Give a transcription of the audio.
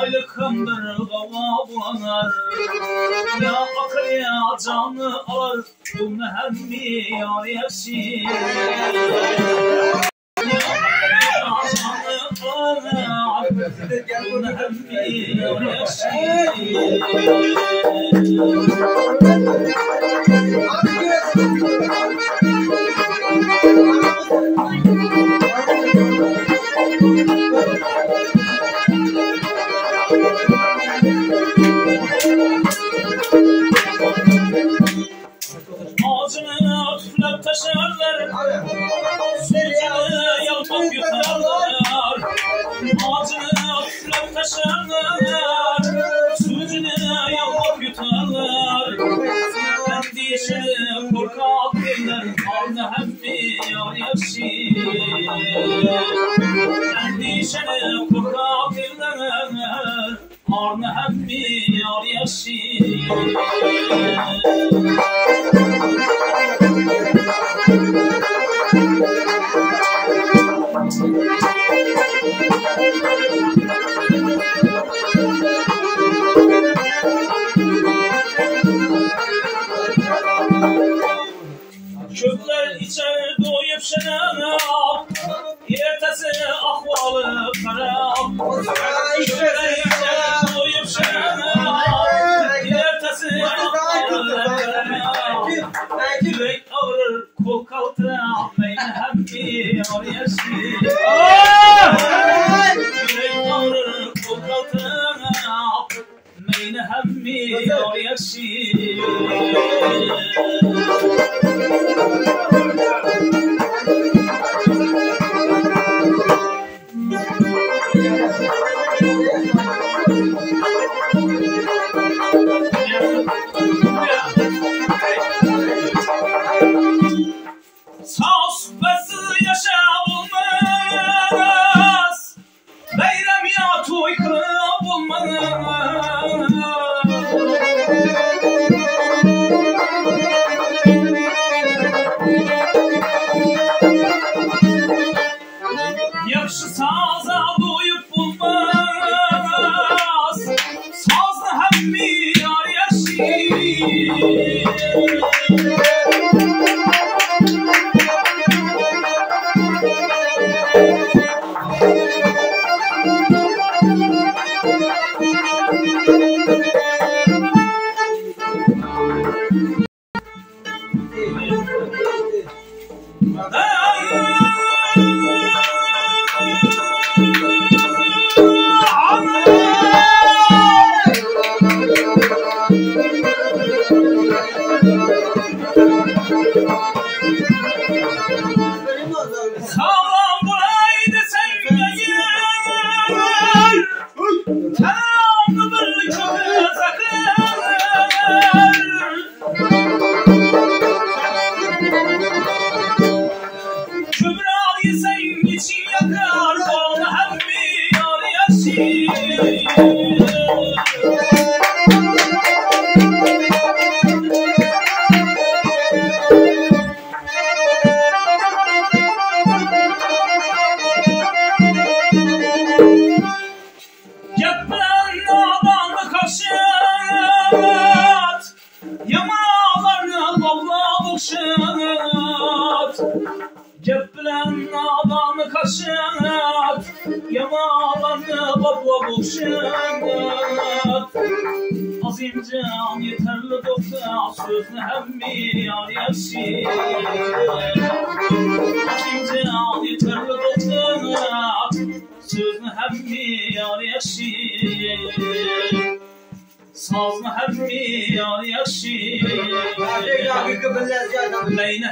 Ayıkımdır baba bular Ya akıl ya canı alır Bu mehemmi yar yaşir alır Bu korkaklar aldı hemmi yar yavşi Endişeli korkaklar aldı hemmi yar yavşi şenana Ertesi ahvalı karab Köpler içer doyup şenana Ertesi ahvalı karab Yürek ağrır kol kaldıra Beyni hemmi ağrı yaşır Yürek ağrır kol kaldıra Beyni hemmi ağrı yaşır saza doyup bulmaz. Sazlı hemmi yar Sağlam yar Geplen nadanı kaşıt Yamalarını balla bukşut Azim can yeterli doktor Sözünü hem bir yar yaşır Azim can yeterli doktor Sözünü hem bir yar yaşır Sazını hem bir yar yaşır Leyni